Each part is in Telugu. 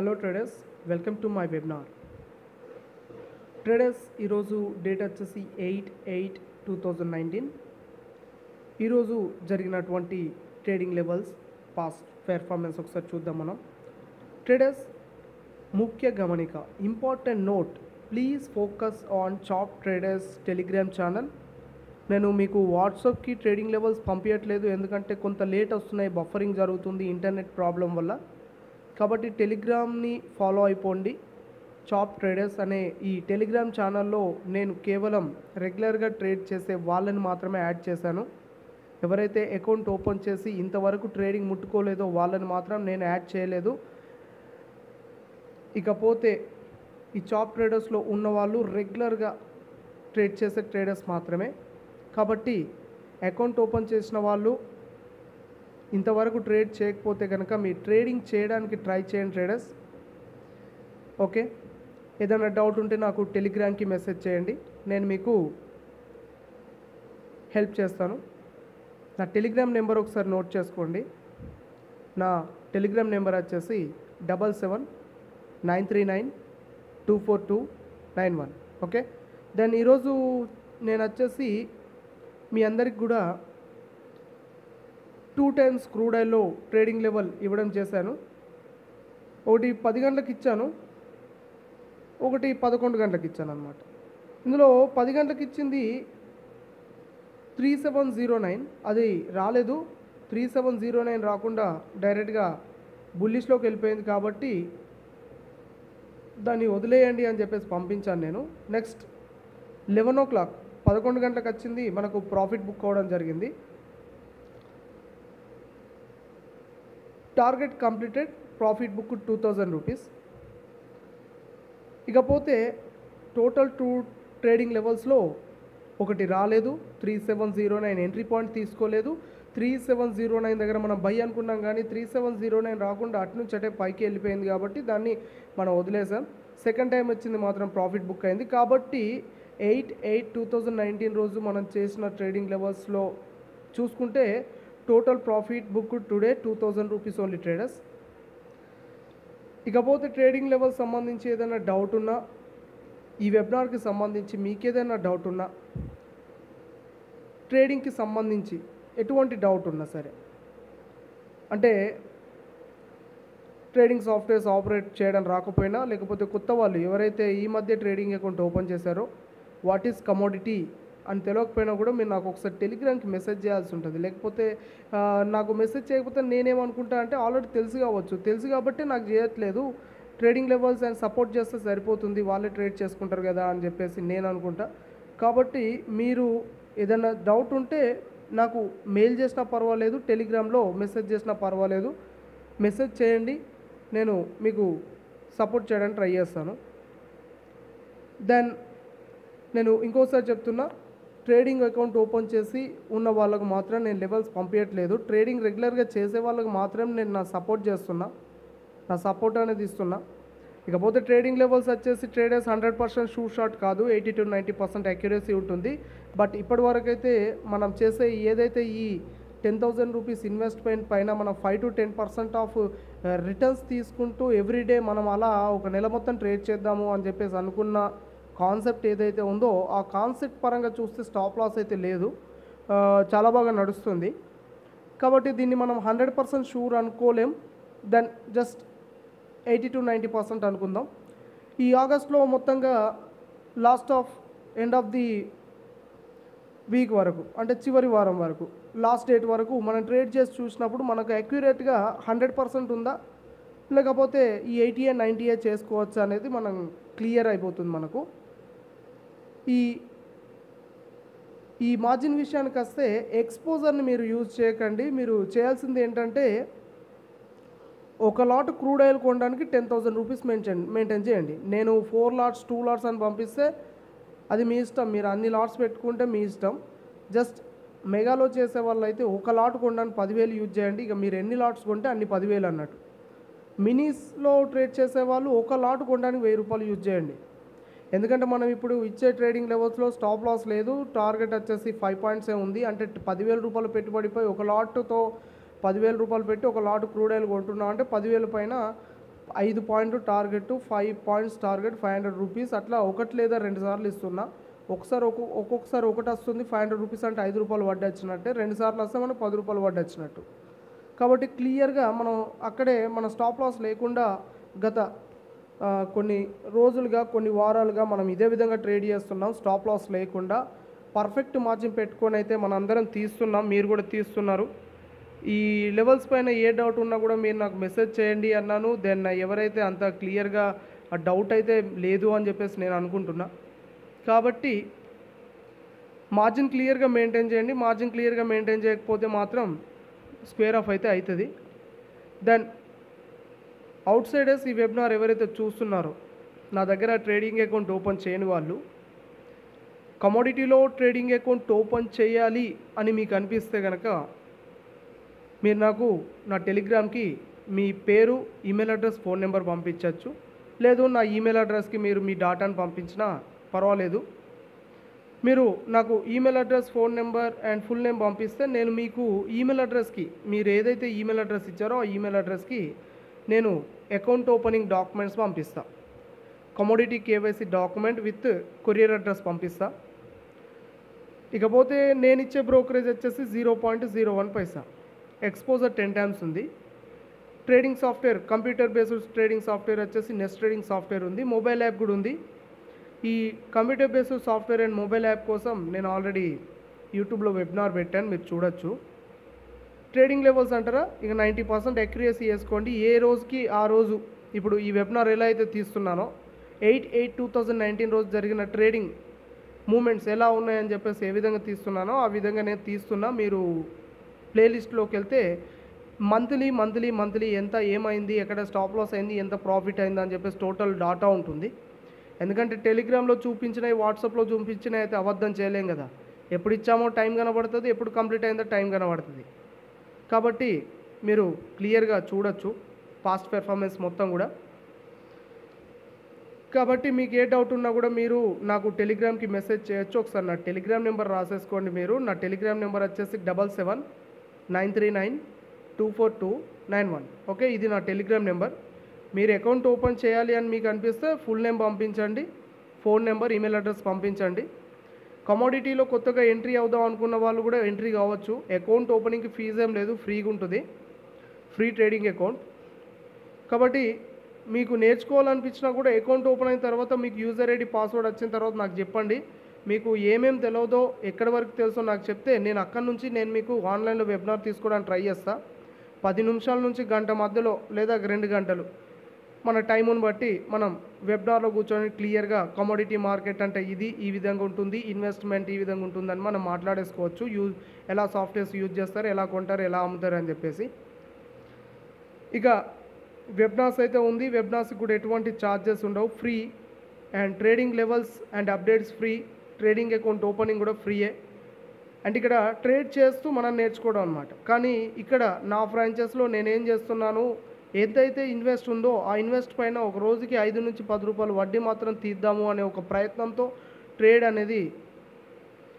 Hello traders welcome to my webinar traders ఈరోజు డేట్ వచ్చేసి eight eight two thousand nineteen ఈరోజు జరిగినటువంటి ట్రేడింగ్ లెవెల్స్ పాస్ట్ పెర్ఫార్మెన్స్ ఒకసారి చూద్దాం మనం. ట్రేడర్స్ ముఖ్య గమనిక important note please focus on chap traders Telegram channel నేను మీకు వాట్సాప్కి ట్రేడింగ్ లెవెల్స్ పంపించట్లేదు ఎందుకంటే కొంత లేట్ వస్తున్నాయి బఫరింగ్ జరుగుతుంది ఇంటర్నెట్ ప్రాబ్లం వల్ల. కాబట్టి టెలిగ్రామ్ని ఫాలో అయిపోండి. చాప్ ట్రేడర్స్ అనే ఈ టెలిగ్రామ్ ఛానల్లో నేను కేవలం రెగ్యులర్గా ట్రేడ్ చేసే వాళ్ళని మాత్రమే యాడ్ చేశాను. ఎవరైతే అకౌంట్ ఓపెన్ చేసి ఇంతవరకు ట్రేడింగ్ ముట్టుకోలేదో వాళ్ళని మాత్రం నేను యాడ్ చేయలేదు. ఇకపోతే ఈ చాప్ ట్రేడర్స్లో ఉన్న వాళ్ళు రెగ్యులర్గా ట్రేడ్ చేసే ట్రేడర్స్ మాత్రమే. కాబట్టి అకౌంట్ ఓపెన్ చేసిన వాళ్ళు ఇంతవరకు ట్రేడ్ చేయకపోతే కనుక మీ ట్రేడింగ్ చేయడానికి ట్రై చేయండి ట్రేడర్స్. ఓకే? ఏదైనా డౌట్ ఉంటే నాకు టెలిగ్రామ్కి మెసేజ్ చేయండి. నేను మీకు హెల్ప్ చేస్తాను. నా టెలిగ్రామ్ నెంబర్ ఒకసారి నోట్ చేసుకోండి. నా టెలిగ్రామ్ నెంబర్ వచ్చేసి double seven nine three nine two four two nine one. Okay? Then ఈరోజు నేను వచ్చేసి మీ అందరికి కూడా టూ టైమ్స్ క్రూడ్ ఆయిల్లో ట్రేడింగ్ లెవెల్ ఇవ్వడం చేశాను. ఒకటి పది గంటలకు ఇచ్చాను. ఒకటి పదకొండు గంటలకు ఇచ్చాను అనమాట ఇందులో పది గంటలకు ఇచ్చింది త్రీ సెవెన్ జీరో నైన్. అది రాలేదు. త్రీ సెవెన్ జీరో నైన్ రాకుండా డైరెక్ట్గా బుల్లిష్లోకి వెళ్ళిపోయింది కాబట్టి దాన్ని వదిలేయండి అని చెప్పేసి పంపించాను నేను. నెక్స్ట్ లెవెన్ ఓ క్లాక్ పదకొండు గంటలకు వచ్చింది. మనకు ప్రాఫిట్ బుక్ అవ్వడం జరిగింది. Target completed profit book two thousand rupees. ఇకపోతే టోటల్ టూ ట్రేడింగ్ లెవెల్స్లో ఒకటి రాలేదు three seven zero nine entry point తీసుకోలేదు. త్రీ సెవెన్ జీరో నైన్ దగ్గర మనం బై అనుకున్నాం కానీ త్రీ సెవెన్ జీరో నైన్ రాకుండా అటు నుంచి అటే పైకి వెళ్ళిపోయింది కాబట్టి దాన్ని మనం వదిలేసాం. సెకండ్ టైం వచ్చింది మాత్రం ప్రాఫిట్ బుక్ అయింది. కాబట్టి eight eight two thousand nineteen రోజు మనం చేసిన ట్రేడింగ్ లెవెల్స్లో చూసుకుంటే total profit book today two thousand rupees only traders ఇకపోతే ట్రేడింగ్ లెవెల్ సంబంధించి ఏదైనా డౌట్ ఉన్నా ఈ వెబినార్కి సంబంధించి మీకేదైనా డౌట్ ఉన్నా ట్రేడింగ్కి సంబంధించి ఎటువంటి డౌట్ ఉన్నా సరే అంటే ట్రేడింగ్ సాఫ్ట్వేర్స్ ఆపరేట్ చేయడం రాకపోయినా లేకపోతే కొత్త వాళ్ళు ఎవరైతే ఈ మధ్య ట్రేడింగ్ అకౌంట్ ఓపెన్ చేశారో వాట్ ఈస్ కమోడిటీ అని తెలియకపోయినా కూడా మీరు నాకు ఒకసారి టెలిగ్రామ్కి మెసేజ్ చేయాల్సి ఉంటుంది. లేకపోతే నాకు మెసేజ్ చేయకపోతే నేనేమనుకుంటా అంటే ఆల్రెడీ తెలుసు కావచ్చు. తెలుసు కాబట్టి నాకు చేయట్లేదు. ట్రేడింగ్ లెవెల్స్ అండ్ సపోర్ట్ చేస్తే సరిపోతుంది. వాళ్ళే ట్రేడ్ చేసుకుంటారు కదా అని చెప్పేసి నేను అనుకుంటా కాబట్టి మీరు ఏదైనా డౌట్ ఉంటే నాకు మెయిల్ చేసినా పర్వాలేదు టెలిగ్రామ్లో మెసేజ్ చేసినా పర్వాలేదు. మెసేజ్ చేయండి. నేను మీకు సపోర్ట్ చేయడానికి ట్రై చేస్తాను. దెన్ నేను ఇంకోసారి చెప్తున్నా. ట్రేడింగ్ అకౌంట్ ఓపెన్ చేసి ఉన్న వాళ్ళకు మాత్రం నేను లెవెల్స్ పంపించట్లేదు ట్రేడింగ్ రెగ్యులర్గా చేసే వాళ్ళకు మాత్రం నేను నా సపోర్ట్ చేస్తున్నా. నా సపోర్ట్ అనేది ఇస్తున్నా. ఇకపోతే ట్రేడింగ్ లెవెల్స్ వచ్చేసి traders hundred percent sure shot కాదు eighty to ninety percent accuracy ఉంటుంది. బట్ ఇప్పటి వరకైతే మనం చేసే ఏదైతే ఈ టెన్ థౌజండ్ రూపీస్ ఇన్వెస్ట్మెంట్ పైన మనం five to ten percent of returns తీసుకుంటూ ఎవ్రీడే మనం అలా ఒక నెల మొత్తం ట్రేడ్ చేద్దాము అని చెప్పేసి అనుకున్న కాన్సెప్ట్ ఏదైతే ఉందో ఆ కాన్సెప్ట్ పరంగా చూస్తే స్టాప్ లాస్ అయితే లేదు. చాలా బాగా నడుస్తుంది. కాబట్టి దీన్ని మనం hundred percent sure అనుకోలేం. Then just eighty to ninety percent అనుకుందాం. ఈ ఆగస్ట్లో మొత్తంగా last of end of the week వరకు అంటే చివరి వారం వరకు లాస్ట్ డేట్ వరకు మనం ట్రేడ్ చేసి చూసినప్పుడు మనకు అక్యురేట్గా హండ్రెడ్ పర్సెంట్ ఉందా? లేకపోతే ఈ ఎయిటీఏ నైంటీఏ చేసుకోవచ్చు అనేది మనం క్లియర్ అయిపోతుంది మనకు. ఈ ఈ మార్జిన్ విషయానికి వస్తే ఎక్స్పోజర్ని మీరు యూజ్ చేయకండి. మీరు చేయాల్సింది ఏంటంటే ఒక లాట్ క్రూడ్ ఆయిల్ కొనడానికి ten thousand rupees maintain maintain చేయండి. నేను ఫోర్ లాట్స్ టూ లాట్స్ అని పంపిస్తే అది మీ ఇష్టం. మీరు అన్ని లాట్స్ పెట్టుకుంటే మీ ఇష్టం. జస్ట్ మెగాలో చేసే వాళ్ళు అయితే ఒక లాట్ కొనడానికి పదివేలు యూజ్ చేయండి. ఇక మీరు ఎన్ని లాట్స్ కొంటే అన్ని పదివేలు అన్నట్టు. మినీస్లో ట్రేడ్ చేసే వాళ్ళు ఒక లాట్ కొనడానికి వెయ్యి రూపాయలు యూజ్ చేయండి. ఎందుకంటే మనం ఇప్పుడు ఇచ్చే ట్రేడింగ్ లెవెల్స్లో స్టాప్ లాస్ లేదు. టార్గెట్ వచ్చేసి ఫైవ్ పాయింట్సే ఉంది. అంటే పదివేల రూపాయలు పెట్టుబడిపై ఒక లాట్తో పదివేల రూపాయలు పెట్టి ఒక లాట్ క్రూడ్ ఆయిల్ కొంటున్నాం అంటే పదివేల పైన ఐదు point target five points target five hundred rupees అట్లా ఒకటి లేదా రెండు సార్లు ఇస్తున్నా. ఒకసారి ఒక్కొక్క ఒక్కొక్కసారి ఒకటి వస్తుంది. ఫైవ్ హండ్రెడ్ రూపీస్ అంటే ఐదు రూపాయలు వడ్డీ వచ్చినట్టే రెండు సార్లు వస్తే మనకు పది రూపాయలు వడ్డీ వచ్చినట్టు కాబట్టి క్లియర్గా మనం అక్కడే మన స్టాప్ లాస్ లేకుండా గత కొన్ని రోజులుగా కొన్ని వారాలుగా మనం ఇదే విధంగా ట్రేడ్ చేస్తున్నాం. స్టాప్ లాస్ లేకుండా పర్ఫెక్ట్ మార్జిన్ పెట్టుకొని అయితే మన అందరం తీస్తున్నాం. మీరు కూడా తీస్తున్నారు. ఈ లెవెల్స్ పైన ఏ డౌట్ ఉన్నా కూడా మీరు నాకు మెసేజ్ చేయండి అన్నాను. దెన్ ఎవరైతే అంత క్లియర్గా ఆ డౌట్ అయితే లేదు అని చెప్పేసి నేను అనుకుంటున్నా. కాబట్టి మార్జిన్ క్లియర్గా మెయింటైన్ చేయండి. మార్జిన్ క్లియర్గా మెయింటైన్ చేయకపోతే మాత్రం స్క్వేర్ ఆఫ్ అయితే అవుతుంది దెన్ అవుట్ సైడర్స్ ఈ వెబినార్ ఎవరైతే చూస్తున్నారో నా దగ్గర ట్రేడింగ్ అకౌంట్ ఓపెన్ చేయని వాళ్ళు కమోడిటీలో ట్రేడింగ్ అకౌంట్ ఓపెన్ చేయాలి అని మీకు అనిపిస్తే కనుక మీరు నాకు నా టెలిగ్రామ్కి మీ పేరు ఈమెయిల్ అడ్రస్ ఫోన్ నెంబర్ పంపించవచ్చు లేదు నా ఈమెయిల్ అడ్రస్కి మీరు మీ డాటాను పంపించినా పర్వాలేదు. మీరు నాకు email address phone number and full name పంపిస్తే నేను మీకు ఈమెయిల్ అడ్రస్కి మీరు ఏదైతే ఈమెయిల్ అడ్రస్ ఇచ్చారో ఆ ఈమెయిల్ అడ్రస్కి నేను అకౌంట్ ఓపెనింగ్ డాక్యుమెంట్స్ పంపిస్తా. Commodity KYC document with courier address పంపిస్తా. ఇకపోతే నేను ఇచ్చే బ్రోకరేజ్ వచ్చేసి zero point zero one paisa. Exposure ten times ఉంది. Trading software computer based trading software వచ్చేసి నెస్ట్ ట్రేడింగ్ సాఫ్ట్వేర్ ఉంది. మొబైల్ యాప్ కూడా ఉంది. ఈ computer based software and mobile app కోసం నేను ఆల్రెడీ యూట్యూబ్లో వెబినార్ పెట్టాను మీరు చూడొచ్చు. ట్రేడింగ్ లెవెల్స్ అంటారా? ఇక నైంటీ పర్సెంట్ ఎక్యురసీ వేసుకోండి. ఏ రోజుకి ఆ రోజు ఇప్పుడు ఈ వెబినార్ ఎలా అయితే తీస్తున్నానో eight eight two thousand nineteen రోజు జరిగిన ట్రేడింగ్ మూమెంట్స్ ఎలా ఉన్నాయని చెప్పేసి ఏ విధంగా తీస్తున్నానో ఆ విధంగా నేను తీస్తున్నా. మీరు ప్లేలిస్ట్లోకి వెళ్తే మంత్లీ మంత్లీ మంత్లీ ఎంత ఏమైంది ఎక్కడ స్టాప్ లాస్ అయింది ఎంత ప్రాఫిట్ అయింది అని చెప్పేసి టోటల్ డాటా ఉంటుంది. ఎందుకంటే టెలిగ్రామ్లో చూపించినవి వాట్సాప్లో చూపించినవి అయితే అబద్ధం చేయలేం కదా. ఎప్పుడు ఇచ్చామో టైం కనబడుతుంది ఎప్పుడు కంప్లీట్ అయిందో టైం కనబడుతుంది. కాబట్టి మీరు క్లియర్గా చూడొచ్చు పాస్ట్ పెర్ఫార్మెన్స్ మొత్తం కూడా. కాబట్టి మీకు ఏ డౌట్ ఉన్నా కూడా మీరు నాకు టెలిగ్రామ్కి మెసేజ్ చేయొచ్చు. ఒకసారి నా టెలిగ్రామ్ నెంబర్ రాసేసుకోండి మీరు. నా టెలిగ్రామ్ నెంబర్ వచ్చేసి double seven nine three nine two four two nine one. Okay ఇది నా టెలిగ్రామ్ నెంబర్. మీరు అకౌంట్ ఓపెన్ చేయాలి అని మీకు అనిపిస్తే ఫుల్ నేమ్ పంపించండి ఫోన్ నెంబర్ ఈమెయిల్ అడ్రస్ పంపించండి. కమోడిటీలో కొత్తగా ఎంట్రీ అవుదాం అనుకున్న వాళ్ళు కూడా ఎంట్రీ కావచ్చు. అకౌంట్ ఓపెనింగ్కి ఫీజు ఏం లేదు ఫ్రీగా ఉంటుంది. ఫ్రీ ట్రేడింగ్ అకౌంట్ కాబట్టి మీకు నేర్చుకోవాలనిపించినా కూడా అకౌంట్ ఓపెన్ అయిన తర్వాత మీకు యూజర్ ఐడి పాస్వర్డ్ వచ్చిన తర్వాత నాకు చెప్పండి. మీకు ఏమేం తెలియదో ఎక్కడి వరకు తెలుసో నాకు చెప్తే నేను అక్కడి నుంచి నేను మీకు ఆన్లైన్లో వెబినార్ తీసుకోవడానికి ట్రై చేస్తాను పది నిమిషాల నుంచి గంట మధ్యలో లేదా రెండు గంటలు. మన టైముని బట్టి మనం వెబ్నార్లో కూర్చొని క్లియర్గా కమోడిటీ మార్కెట్ అంటే ఇది ఈ విధంగా ఉంటుంది ఇన్వెస్ట్మెంట్ ఈ విధంగా ఉంటుందని మనం మాట్లాడేసుకోవచ్చు. యూజ్ ఎలా సాఫ్ట్వేర్స్ యూజ్ చేస్తారు ఎలా కొంటారు ఎలా అమ్ముతారు అని చెప్పేసి. ఇక వెబ్నాస్ అయితే ఉంది. వెబ్నాస్కి కూడా ఎటువంటి ఛార్జెస్ ఉండవు. Free and trading levels and updates free trading account opening కూడా ఫ్రీయే అండ్ ఇక్కడ ట్రేడ్ చేస్తూ మనం నేర్చుకోవడం అనమాట కానీ ఇక్కడ నా ఫ్రాంచైస్లో నేనేం చేస్తున్నాను? ఎంతైతే ఇన్వెస్ట్ ఉందో ఆ ఇన్వెస్ట్ పైన ఒక రోజుకి ఐదు నుంచి పది రూపాయలు వడ్డీ మాత్రం తీద్దాము అనే ఒక ప్రయత్నంతో ట్రేడ్ అనేది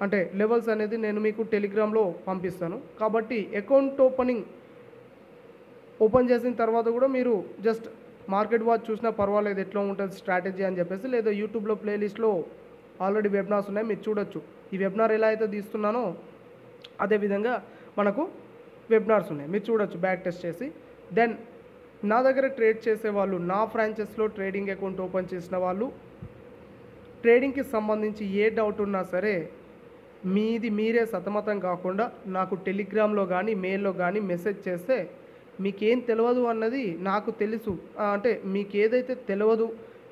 అంటే లెవెల్స్ అనేది నేను మీకు టెలిగ్రామ్లో పంపిస్తాను. కాబట్టి అకౌంట్ ఓపెనింగ్ ఓపెన్ చేసిన తర్వాత కూడా మీరు జస్ట్ మార్కెట్ వాచ్ చూసినా పర్వాలేదు ఎట్లా ఉంటుంది స్ట్రాటజీ అని చెప్పేసి లేదా యూట్యూబ్లో ప్లేలిస్ట్లో ఆల్రెడీ వెబినార్స్ ఉన్నాయి మీరు చూడొచ్చు. ఈ వెబినార్ ఎలా అయితే తీస్తున్నానో అదేవిధంగా మనకు వెబినార్స్ ఉన్నాయి మీరు చూడొచ్చు బ్యాక్ టెస్ట్ చేసి. దెన్ నా దగ్గర ట్రేడ్ చేసేవాళ్ళు నా ఫ్రాంచైస్లో ట్రేడింగ్ అకౌంట్ ఓపెన్ చేసిన వాళ్ళు ట్రేడింగ్కి సంబంధించి ఏ డౌట్ ఉన్నా సరే మీది మీరే సతమతం కాకుండా నాకు టెలిగ్రామ్లో కానీ మెయిల్లో కానీ మెసేజ్ చేస్తే మీకేం తెలియదు అన్నది నాకు తెలుసు. అంటే మీకు ఏదైతే తెలియదు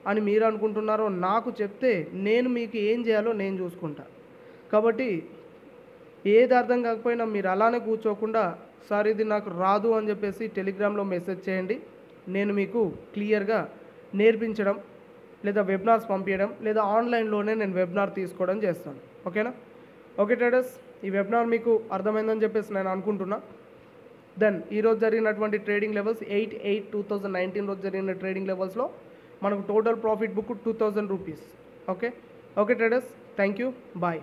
అని మీరు అనుకుంటున్నారో నాకు చెప్తే నేను మీకు ఏం చేయాలో నేను చూసుకుంటా. కాబట్టి ఏది అర్థం కాకపోయినా మీరు అలానే కూర్చోకుండా సార్ ఇది నాకు రాదు అని చెప్పేసి టెలిగ్రామ్లో మెసేజ్ చేయండి. నేను మీకు క్లియర్గా నేర్పించడం లేదా వెబినార్స్ పంపించడం లేదా ఆన్లైన్లోనే నేను వెబినార్ తీసుకోవడం చేస్తాను. ఓకేనా? ఓకే ట్రేడర్స్ ఈ వెబినార్ మీకు అర్థమైందని చెప్పేసి నేను అనుకుంటున్నా. దెన్ ఈరోజు జరిగినటువంటి trading levels eight eight two thousand nineteen రోజు జరిగిన ట్రేడింగ్ లెవెల్స్లో మనకు total profit book two thousand rupees. Okay? Okay traders thank you. Bye.